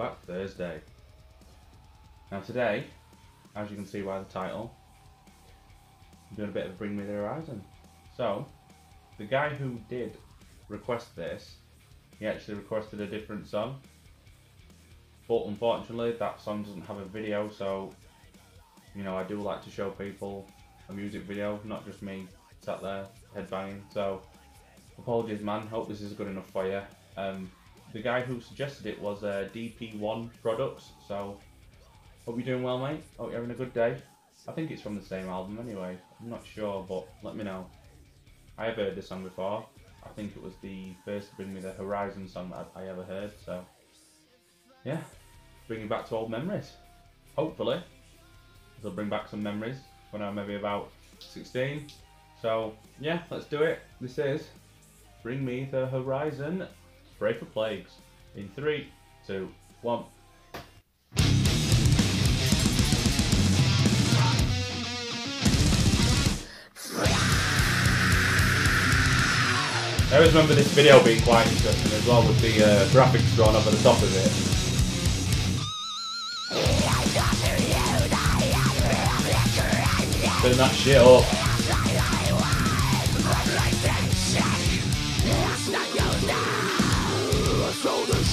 Throwback Thursday. Now today, as you can see by the title, I'm doing a bit of Bring Me the Horizon. So, the guy who did request this, he actually requested a different song. But unfortunately, that song doesn't have a video, so you know I do like to show people a music video, not just me sat there headbanging. So, apologies, man. Hope this is good enough for you. Um, the guy who suggested it was uh, DP1 Products. So, hope you're doing well, mate. Hope you're having a good day. I think it's from the same album anyway. I'm not sure, but let me know. I have heard this song before. I think it was the first Bring Me the Horizon song that I ever heard. So, yeah, bringing back to old memories. Hopefully, it'll bring back some memories when I'm maybe about 16. So, yeah, let's do it. This is Bring Me the Horizon Pray for Plagues. In three, two, one. I always remember this video being quite interesting as well with the uh, graphics drawn over the top of it. Turn that shit up.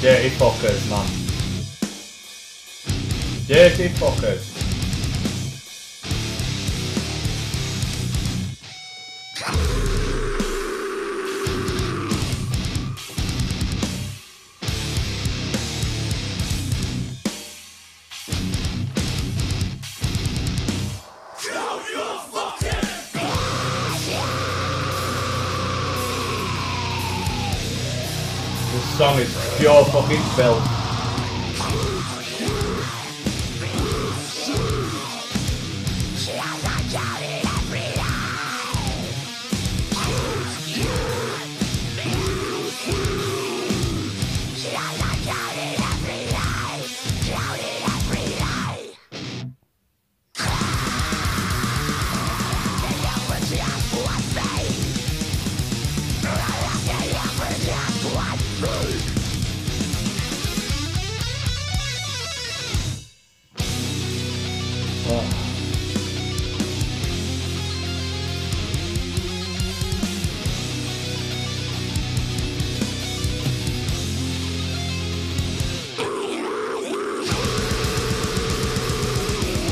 Dirty fuckers, man. Dirty fuckers. Song is pure fucking filth.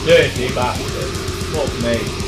Dirty bastard. Fuck me.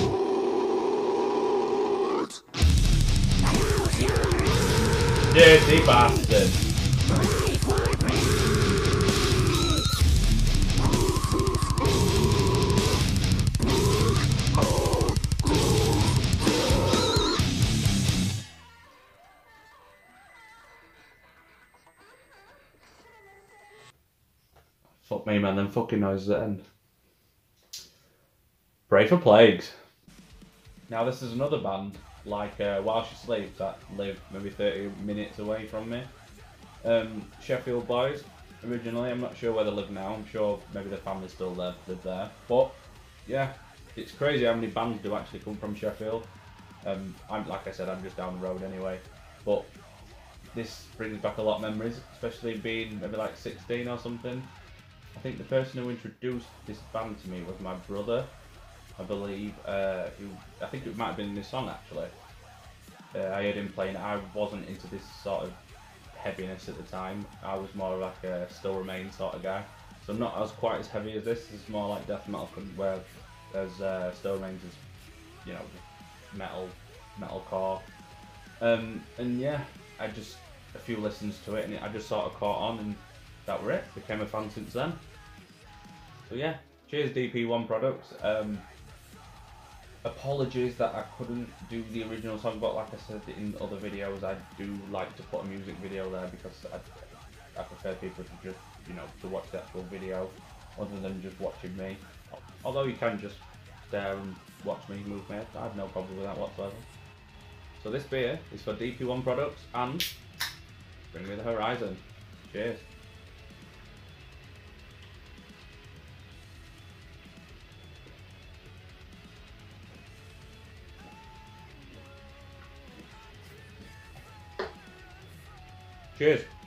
Dirty bastard. Fuck me, man. Them fucking noises at the end. Pray for plagues. Now this is another band, like uh, While She Sleeps, that live maybe 30 minutes away from me. Um, Sheffield boys, originally. I'm not sure where they live now. I'm sure maybe their family still there, live there. But yeah, it's crazy how many bands do actually come from Sheffield. Um, I'm like I said, I'm just down the road anyway. But this brings back a lot of memories, especially being maybe like 16 or something. I think the person who introduced this band to me was my brother, I believe. Uh, I think it might have been this song actually. Uh, I heard him playing. I wasn't into this sort of heaviness at the time. I was more like a Still Remain sort of guy. So I'm not as quite as heavy as this. Is more like death metal, where as uh, Still Remains is, you know, metal, metal core. Um, and yeah, I just a few listens to it, and I just sort of caught on, and that were it. Became a fan since then. So yeah, cheers DP1 products. Um, apologies that I couldn't do the original song, but like I said in other videos, I do like to put a music video there because I, I prefer people to just you know to watch the actual video other than just watching me. Although you can just stare and watch me move my head, I have no problem with that whatsoever. So this beer is for DP1 products and Bring Me the Horizon. Cheers. Cheers.